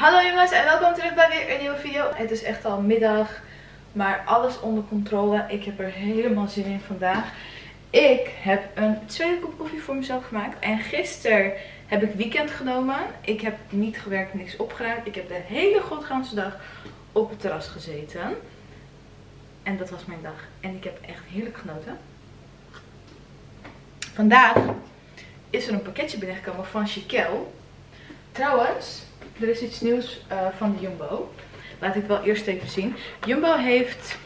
Hallo jongens en welkom terug bij weer een nieuwe video. Het is echt al middag, maar alles onder controle. Ik heb er helemaal zin in vandaag. Ik heb een tweede kop koffie voor mezelf gemaakt. En gisteren heb ik weekend genomen. Ik heb niet gewerkt, niks opgeruimd. Ik heb de hele godganse dag op het terras gezeten. En dat was mijn dag. En ik heb echt heerlijk genoten. Vandaag is er een pakketje binnengekomen van Chiquel. Trouwens, er is iets nieuws uh, van Jumbo. Laat ik wel eerst even zien. Jumbo heeft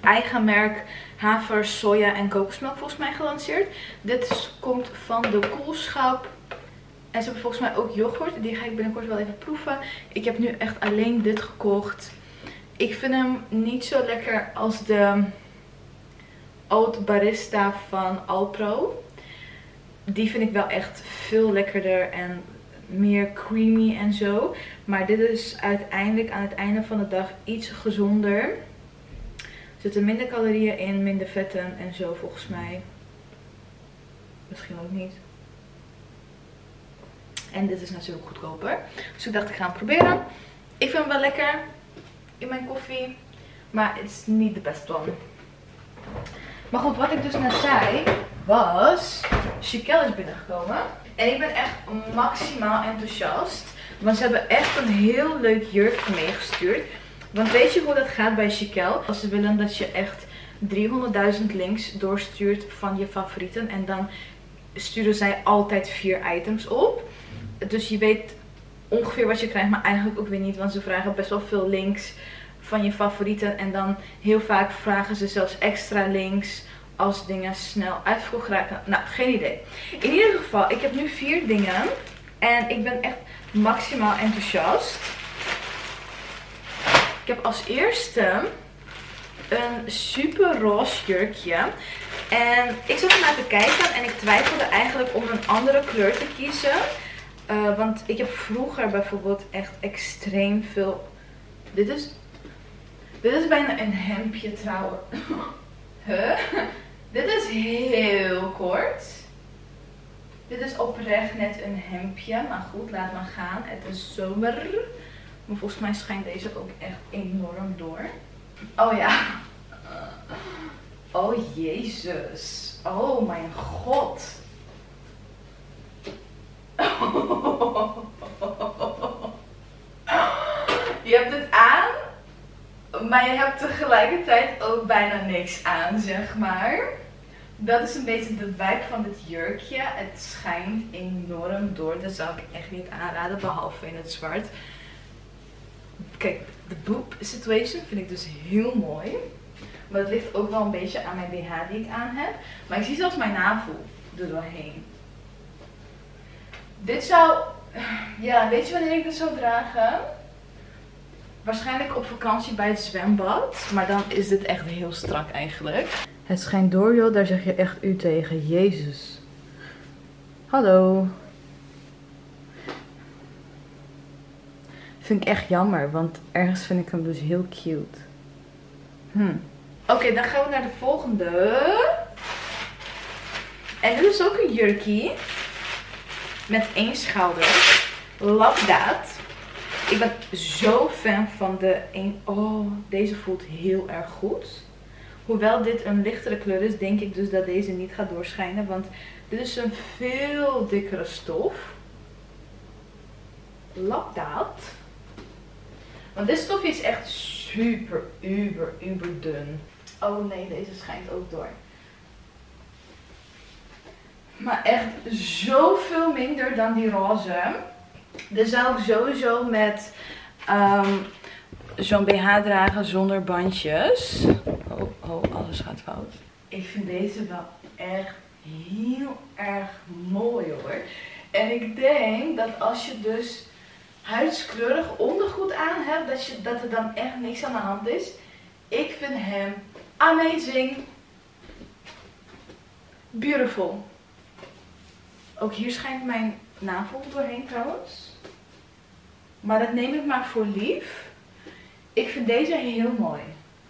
eigen merk haver, soja en kokosmelk volgens mij gelanceerd. Dit komt van de koelschap. En ze hebben volgens mij ook yoghurt. Die ga ik binnenkort wel even proeven. Ik heb nu echt alleen dit gekocht. Ik vind hem niet zo lekker als de Oat Barista van Alpro. Die vind ik wel echt veel lekkerder en meer creamy en zo. Maar dit is uiteindelijk aan het einde van de dag iets gezonder. Er zitten minder calorieën in, minder vetten en zo volgens mij. Misschien ook niet. En dit is natuurlijk goedkoper. Dus ik dacht ik ga hem proberen. Ik vind hem wel lekker in mijn koffie. Maar het is niet de beste one. Maar goed, wat ik dus net zei was... Chiquel is binnengekomen. En ik ben echt maximaal enthousiast. Want ze hebben echt een heel leuk jurkje meegestuurd. Want weet je hoe dat gaat bij Chiquel? Als ze willen dat je echt 300.000 links doorstuurt van je favorieten. En dan sturen zij altijd vier items op. Dus je weet ongeveer wat je krijgt, maar eigenlijk ook weer niet. Want ze vragen best wel veel links van je favorieten. En dan heel vaak vragen ze zelfs extra links als dingen snel uitverkocht raken. Nou, geen idee. In ieder geval, ik heb nu vier dingen. En ik ben echt maximaal enthousiast. Ik heb als eerste een super roze jurkje. En ik zat ernaar te kijken en ik twijfelde eigenlijk om een andere kleur te kiezen. Uh, want ik heb vroeger bijvoorbeeld echt extreem veel... Dit is... Dit is bijna een hemdje trouwens. huh? Dit is heel kort. Dit is oprecht net een hemdje. Maar goed, laat maar gaan. Het is zomer. Maar volgens mij schijnt deze ook echt enorm door. Oh ja. Oh jezus. Oh mijn god. Je hebt het aan. Maar je hebt tegelijkertijd ook bijna niks aan, zeg maar. Dat is een beetje de vibe van dit jurkje. Het schijnt enorm door. Dat zou ik echt niet aanraden, behalve in het zwart. Kijk, de boob situation vind ik dus heel mooi. Maar het ligt ook wel een beetje aan mijn BH die ik aan heb. Maar ik zie zelfs mijn navel er doorheen. Dit zou... Ja, weet je wanneer ik dit zou dragen? Waarschijnlijk op vakantie bij het zwembad. Maar dan is dit echt heel strak eigenlijk. Het schijnt door joh, daar zeg je echt u tegen. Jezus. Hallo. Vind ik echt jammer, want ergens vind ik hem dus heel cute. Hm. Oké, dan gaan we naar de volgende. En dit is ook een jurkie. Met één schouder. Love that. Ik ben zo fan van de een. Oh, deze voelt heel erg goed. Hoewel dit een lichtere kleur is, denk ik dus dat deze niet gaat doorschijnen. Want dit is een veel dikkere stof. Lap dat. Want dit stofje is echt super, uber, uber dun. Oh nee, deze schijnt ook door. Maar echt zoveel minder dan die roze. Dit zou ik sowieso met um, zo'n BH dragen zonder bandjes. Oh, alles gaat fout. Ik vind deze wel echt heel erg mooi hoor. En ik denk dat als je dus huidskleurig ondergoed aan hebt, dat, je, dat er dan echt niks aan de hand is. Ik vind hem amazing. Beautiful. Ook hier schijnt mijn navel doorheen trouwens. Maar dat neem ik maar voor lief. Ik vind deze heel mooi.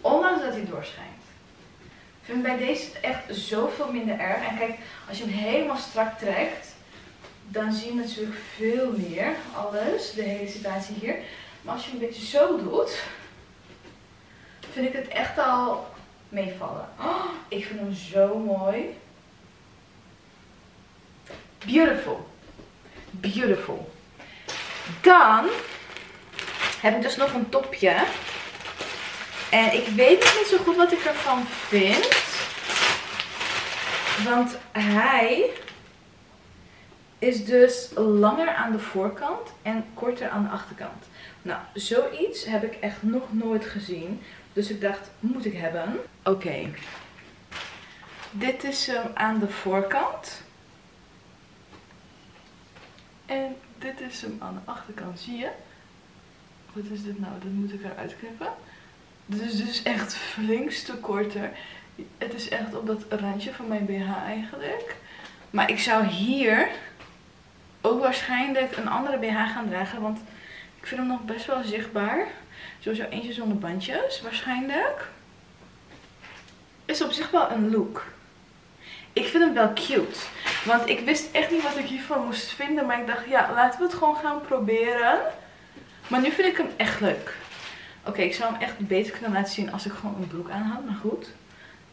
Ondanks dat hij doorschijnt. Ik vind bij deze echt zoveel minder erg. En kijk, als je hem helemaal strak trekt, dan zie je natuurlijk veel meer alles, de hele situatie hier. Maar als je een beetje zo doet, vind ik het echt al meevallen. Oh, ik vind hem zo mooi. Beautiful. Beautiful. Dan heb ik dus nog een topje. En ik weet niet zo goed wat ik ervan vind. Want hij is dus langer aan de voorkant en korter aan de achterkant. Nou, zoiets heb ik echt nog nooit gezien. Dus ik dacht, moet ik hebben. Oké. Dit is hem aan de voorkant. En dit is hem aan de achterkant, zie je? Wat is dit nou? Dat moet ik eruit knippen. Is dus echt flink stuk korter. Het is echt op dat randje van mijn BH eigenlijk. Maar ik zou hier ook waarschijnlijk een andere BH gaan dragen. Want ik vind hem nog best wel zichtbaar. Sowieso eentje zonder bandjes waarschijnlijk. Is op zich wel een look. Ik vind hem wel cute. Want ik wist echt niet wat ik hiervan moest vinden. Maar ik dacht, ja, laten we het gewoon gaan proberen. Maar nu vind ik hem echt leuk. Oké, ik zou hem echt beter kunnen laten zien als ik gewoon een broek aan had. Maar goed,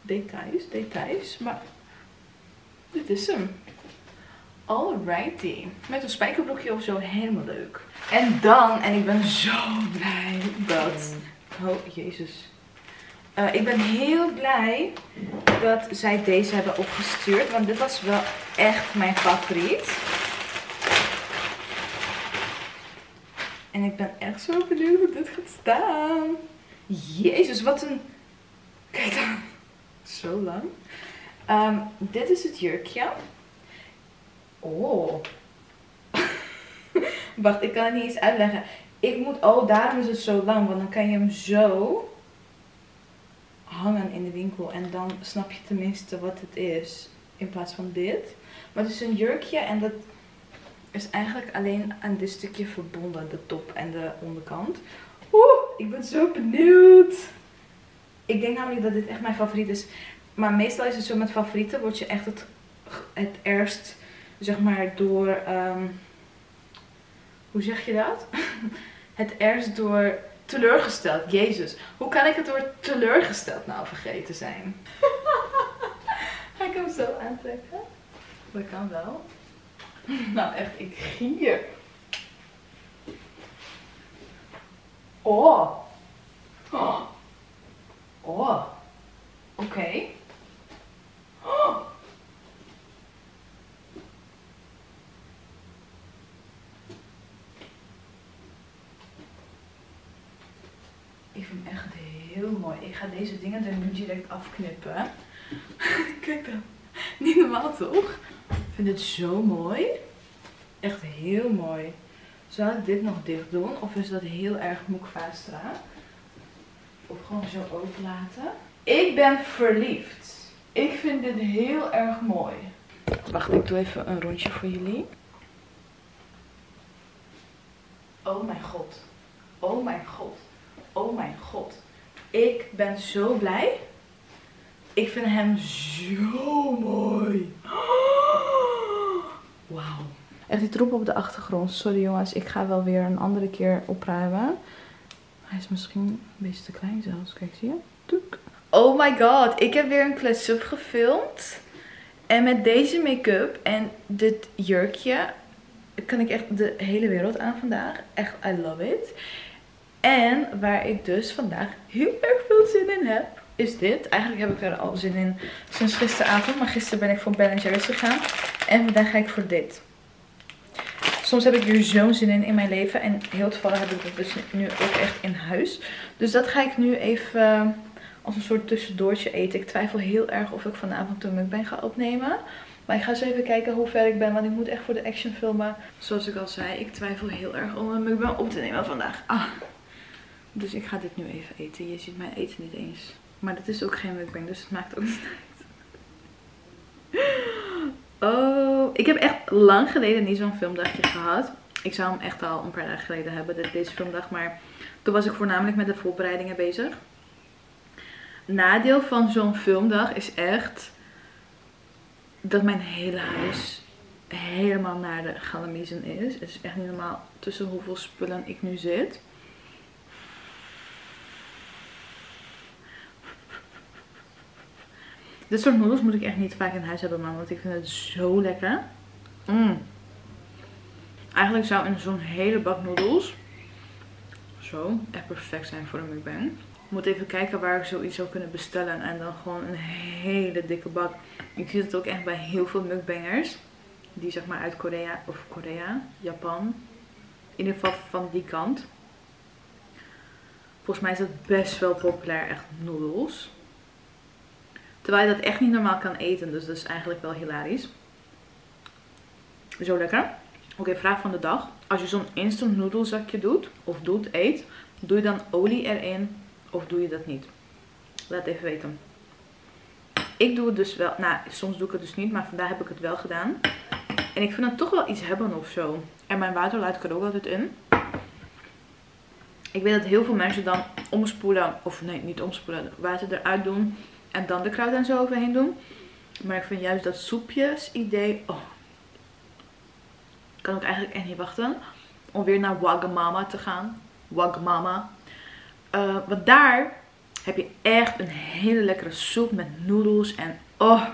details, details. Maar dit is hem. Alrighty. Met een spijkerbroekje of zo, helemaal leuk. En dan, en ik ben zo blij dat... Oh, jezus. Uh, ik ben heel blij dat zij deze hebben opgestuurd. Want dit was wel echt mijn favoriet. En ik ben echt zo benieuwd hoe dit gaat staan. Jezus, wat een... Kijk dan. Zo lang. Um, dit is het jurkje. Oh. Wacht, ik kan het niet eens uitleggen. Ik moet, oh daarom is het zo lang. Want dan kan je hem zo hangen in de winkel. En dan snap je tenminste wat het is. In plaats van dit. Maar het is een jurkje en dat is eigenlijk alleen aan dit stukje verbonden. De top en de onderkant. Oeh, ik ben zo benieuwd. Ik denk namelijk dat dit echt mijn favoriet is. Maar meestal is het zo met favorieten. Word je echt het, het eerst zeg maar door, ehm, hoe zeg je dat? het ergst door teleurgesteld. Jezus, hoe kan ik het door teleurgesteld nou vergeten zijn? Ga ik hem zo aantrekken? Dat kan wel. nou echt, ik gier. Oh. Oh. Oh. Oké. Oh. Ik vind hem echt heel mooi. Ik ga deze dingen er nu direct afknippen. Kijk dan. Niet normaal toch? Ik vind het zo mooi. Echt heel mooi. Zal ik dit nog dicht doen? Of is dat heel erg Moekvastra? Of gewoon zo open laten? Ik ben verliefd. Ik vind dit heel erg mooi. Wacht, ik doe even een rondje voor jullie. Oh mijn god. Oh mijn god. Oh mijn god. Ik ben zo blij. Ik vind hem zo mooi. Wauw. Echt die troep op de achtergrond. Sorry jongens, ik ga wel weer een andere keer opruimen. Hij is misschien een beetje te klein zelfs. Kijk, zie je? Toek. Oh my god, ik heb weer een klets-up gefilmd. En met deze make-up en dit jurkje kan ik echt de hele wereld aan vandaag. Echt, I love it. En waar ik dus vandaag heel erg veel zin in heb, is dit. Eigenlijk heb ik er al zin in sinds gisteravond. Maar gisteren ben ik voor Ben Jerry's gegaan. En vandaag ga ik voor dit. Soms heb ik hier zo'n zin in in mijn leven. En heel toevallig heb ik dat dus nu ook echt in huis. Dus dat ga ik nu even eh, als een soort tussendoortje eten. Ik twijfel heel erg of ik vanavond een mukbang ga opnemen. Maar ik ga eens even kijken hoe ver ik ben. Want ik moet echt voor de action filmen. Zoals ik al zei, ik twijfel heel erg om een mukbang op te nemen vandaag. Ah. Dus ik ga dit nu even eten. Je ziet mijn eten niet eens. Maar dat is ook geen mukbang, dus het maakt ook niet uit. Oh, ik heb echt lang geleden niet zo'n filmdagje gehad. Ik zou hem echt al een paar dagen geleden hebben, deze filmdag. Maar toen was ik voornamelijk met de voorbereidingen bezig. Nadeel van zo'n filmdag is echt dat mijn hele huis helemaal naar de galamiezen is. Het is echt niet normaal tussen hoeveel spullen ik nu zit. Dit soort noedels moet ik echt niet vaak in huis hebben, man. Want ik vind het zo lekker. Mm. Eigenlijk zou in zo'n hele bak noedels zo echt perfect zijn voor een mukbang. Ik moet even kijken waar ik zoiets zou kunnen bestellen. En dan gewoon een hele dikke bak. Ik zie het ook echt bij heel veel mukbangers. Die zeg maar uit Korea, of Korea, Japan. In ieder geval van die kant. Volgens mij is dat best wel populair, echt noedels. Terwijl je dat echt niet normaal kan eten. Dus dat is eigenlijk wel hilarisch. Zo lekker. Oké, vraag van de dag. Als je zo'n instant noedelzakje doet, of doet, eet, doe je dan olie erin of doe je dat niet? Laat even weten. Ik doe het dus wel, nou soms doe ik het dus niet, maar vandaag heb ik het wel gedaan. En ik vind het toch wel iets hebben of zo. En mijn water laat ik er ook altijd in. Ik weet dat heel veel mensen dan omspoelen, of nee, niet omspoelen, water eruit doen. En dan de kruid en zo overheen doen. Maar ik vind juist dat soepjes idee, oh. Ik kan ook eigenlijk echt niet wachten om weer naar Wagamama te gaan. Wagamama. Uh, want daar heb je echt een hele lekkere soep met noedels en oh,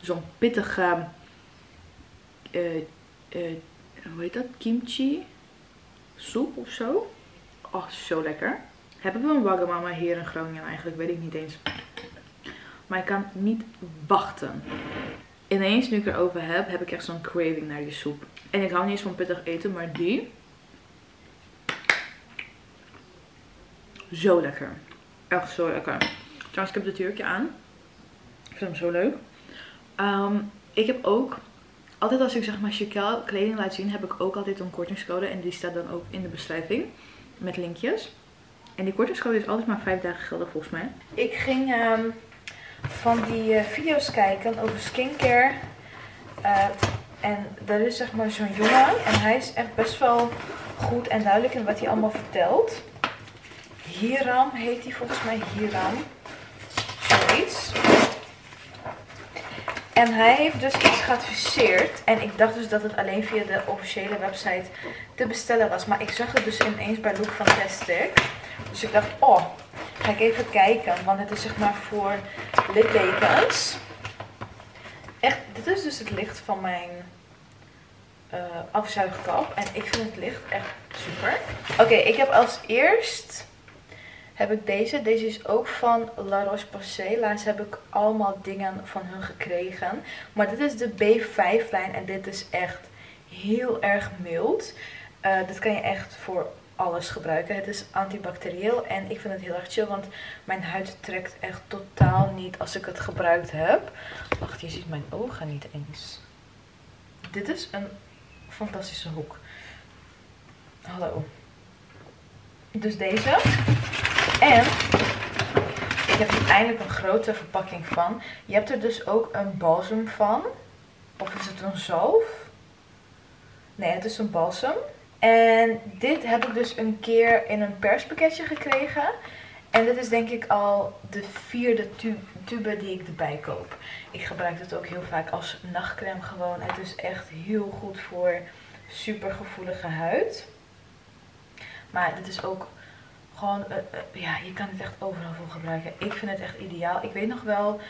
zo'n pittige, uh, uh, hoe heet dat, kimchi soep of zo. Oh, zo lekker. Hebben we een Wagamama hier in Groningen eigenlijk? Weet ik niet eens. Maar ik kan niet wachten. Ineens, nu ik erover heb, heb ik echt zo'n craving naar die soep. En ik hou niet eens van pittig eten, maar die Zo lekker. Echt zo lekker. Trouwens, ik heb dit jurkje aan. Ik vind hem zo leuk. Ehm, ik heb ook, altijd als ik zeg maar Chiquel kleding laat zien, heb ik ook altijd een kortingscode. En die staat dan ook in de beschrijving. Met linkjes. En die kortingscode is altijd maar 5 dagen geldig volgens mij. Ik ging ehm, van die uh, video's kijken over skincare. Uh, en er is zeg maar zo'n jongen. En hij is echt best wel goed en duidelijk in wat hij allemaal vertelt. Hiram heet hij volgens mij. Hiram. Zoiets. En hij heeft dus iets geadviseerd. En ik dacht dus dat het alleen via de officiële website te bestellen was. Maar ik zag het dus ineens bij Look Fantastic. Dus ik dacht, oh, ga ik even kijken. Want het is zeg maar voor littekens. Echt, dit is dus het licht van mijn uh, afzuigkap. En ik vind het licht echt super. Oké, ik heb als eerst heb ik deze. Deze is ook van La Roche-Posay. Laatst heb ik allemaal dingen van hun gekregen. Maar dit is de B5 lijn en dit is echt heel erg mild. Uh, dit kan je echt voor alles gebruiken. Het is antibacterieel en ik vind het heel erg chill, want mijn huid trekt echt totaal niet als ik het gebruikt heb. Wacht, je ziet mijn ogen niet eens. Dit is een fantastische hoek. Hallo. Dus deze. En ik heb hier eindelijk een grote verpakking van. Je hebt er dus ook een balsem van. Of is het een zalf? Nee, het is een balsem. En dit heb ik dus een keer in een perspakketje gekregen. En dit is denk ik al de vierde tube die ik erbij koop. Ik gebruik het ook heel vaak als nachtcreme gewoon. Het is echt heel goed voor super gevoelige huid. Maar dit is ook gewoon, uh, uh, ja, je kan het echt overal voor gebruiken. Ik vind het echt ideaal. Ik weet nog wel,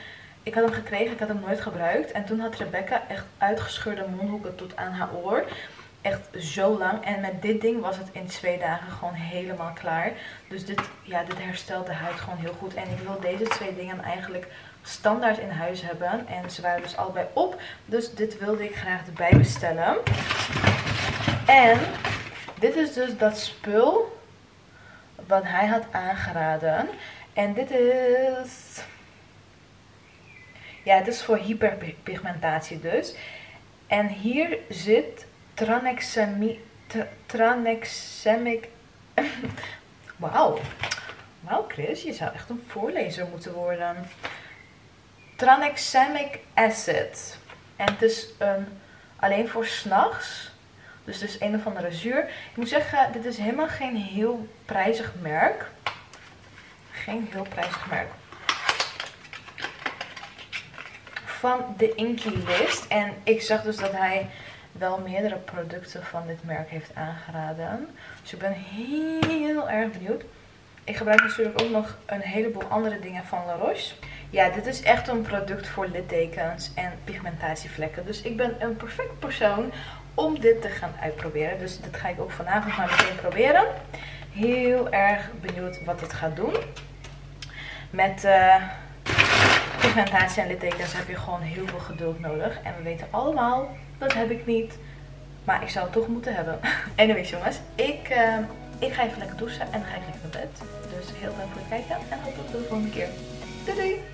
ik had hem gekregen, ik had hem nooit gebruikt. En toen had Rebecca echt uitgescheurde mondhoeken tot aan haar oor. Echt zo lang. En met dit ding was het in twee dagen gewoon helemaal klaar. Dus dit, ja, dit herstelt de huid gewoon heel goed. En ik wil deze twee dingen eigenlijk standaard in huis hebben. En ze waren dus allebei op. Dus dit wilde ik graag erbij bestellen. En dit is dus dat spul wat hij had aangeraden. En dit is... Ja, het is voor hyperpigmentatie dus. En hier zit tranexamic... Wauw. Wauw Chris, je zou echt een voorlezer moeten worden. Tranexamic acid. En het is een, alleen voor s'nachts. Dus het is een of andere zuur. Ik moet zeggen, dit is helemaal geen heel prijzig merk. Geen heel prijzig merk. van de Inky List. En ik zag dus dat hij wel meerdere producten van dit merk heeft aangeraden. Dus ik ben heel erg benieuwd. Ik gebruik natuurlijk ook nog een heleboel andere dingen van La Roche. Ja, dit is echt een product voor littekens en pigmentatievlekken. Dus ik ben een perfect persoon om dit te gaan uitproberen. Dus dit ga ik ook vanavond maar meteen proberen. Heel erg benieuwd wat het gaat doen. Met uh, pigmentatie en littekens heb je gewoon heel veel geduld nodig. En we weten allemaal, dat heb ik niet. Maar ik zou het toch moeten hebben. Anyways jongens, ik, uh, ik ga even lekker douchen en dan ga ik lekker naar bed. Dus heel bedankt voor het kijken en hopelijk tot de volgende keer. Doei doei!